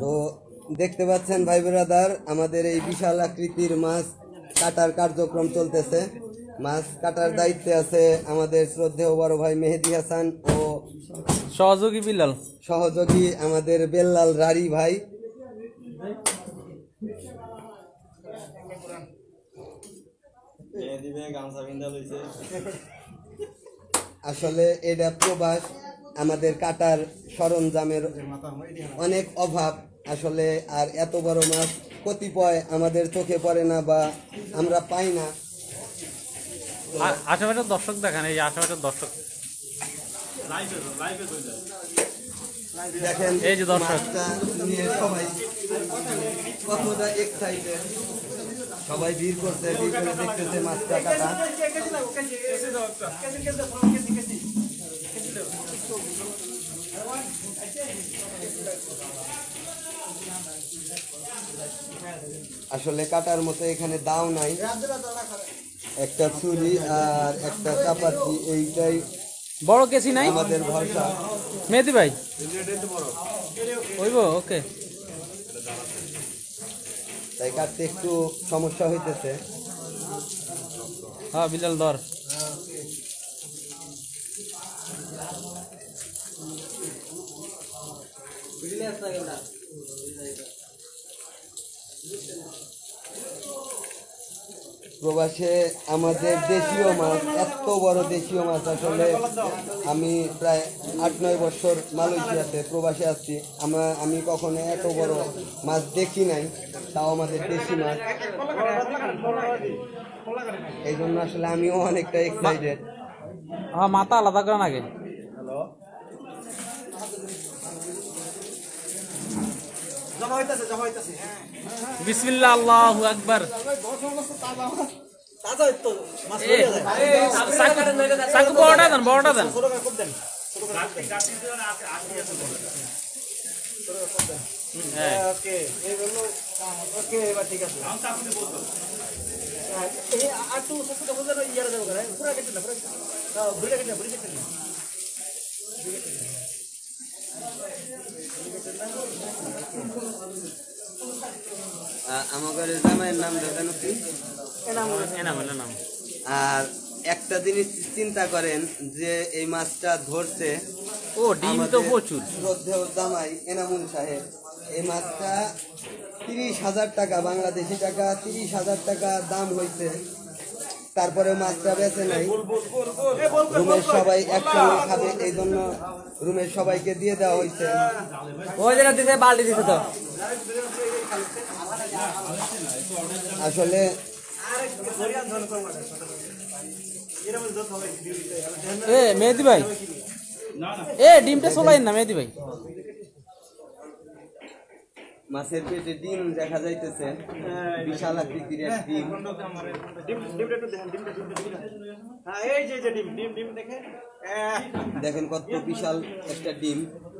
তো দেখতে পাচ্ছেন ভাই ব্রাদার আমাদের এই বিশাল আকৃতির মাছ কাটার কার্যক্রম চলতেছে। মাছ কাটার দায়িত্বে আছে আমাদের শ্রদ্ধেয় বড় ভাই মেহেদি হাসান ও সহযোগী বিলাল সহযোগী আমাদের বেল্লাল রারি ভাই। আসলে এটা প্রবাস। আমাদের কাটার সরঞ্জামের অনেক অভাব। আসলে আর এত বড় মাছ কতিপয় আমাদের চোখে পড়ে না বা আমরা পাই না। আশেপাশের দর্শক দেখেন এই আশেপাশের দর্শক। দেখেন এই যে দর্শক। নিয়ে সবাই কতটা এক্সাইটেড সবাই ভিড় করছে ভিড় করে দেখতেছে মাছটা কাটা আসলে কাটার মতো এখানে দাও নাই। একটা ছুরি আর একটা চাপাতি এইটাই বড় কেসি নাই? আমাদের ভরসা। মেহেদি ভাই? ওইব ওকে। তাই কাটতে একটু সমস্যা হইতেছে। হ্যাঁ বিলাল ধর। প্রবাসে আমাদের দেশীয় মাছ, এত বড় দেশীয় মাছ আসলে আমি প্রায় আট, নয় বছর মালয়েশিয়াতে প্রবাসে আসছি আমরা, আমি কখনো এত বড় মাছ দেখি নাই, তাও আমাদের দেশি মাছ। এই জন্য আসলে আমিও অনেকটা এক্সাইটেড মাথা আলাদা করেন আগে। বিসমিল্লাহ আল্লাহু আকবার। চাকু বড়টা দেন বড়টা দেন। হ্যাঁ। আমাদের জামাইয়ের নাম জানো কি? এনাম আর একটা জিনিস চিন্তা করেন যে এই মাছটা ধরছে ও ডিম তো প্রচুর। শ্রদ্ধেয় জামাই এনামুল সাহেব। এই মাছটা তিরিশ হাজার টাকা বাংলাদেশি টাকা তিরিশ হাজার টাকা দাম হয়েছে তারপরে মাছটা বেঁচে নাই রুমের সবাই একসঙ্গে খাবে এই জন্য রুমের সবাইকে দিয়ে দেওয়া হয়েছে ওই দিতে বালতি দিতে তো। আসলে এ মেহেদি ভাই। এ ডিমটা সোলাই না মেহেদি ভাই। মাছের পেটে ডিম দেখা যাইতেছে। বিশাল আকৃতির এক ডিম। দেখেন কত বিশাল একটা ডিম।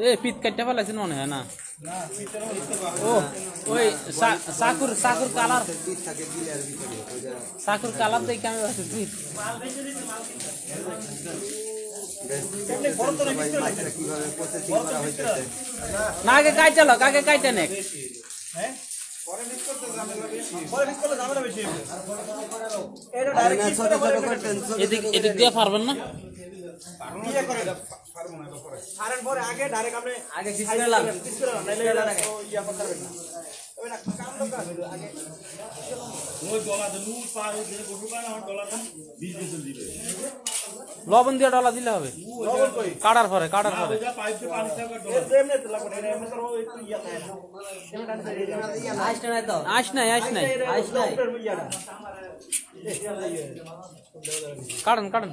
এ পিত কাটতে ফেলাইছেন মনে হয় না। ও ওই সাকুর সাকুর কালার। পিস থাকে বিলের ভিতরে ওইটা সাকুর কালার দেখে আমি ভাবছি পিত সবাই মাছটা কীভাবে করা আগে আগে না। না ছিলাম লবণ দিয়ে ডলা দিলে হবে। কাটার পরে কাটার পরে। আসতে নাই তো? আইস নাই আইস নাই। আইস নাই কাটেন কাটেন।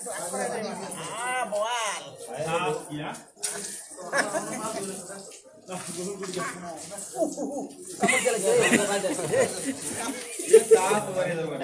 啊，不啊！啊，呀！哈哈哈哈哈！呜呼呼！哈哈哈哈！哈哈哈哈哈！啊，不玩这个玩。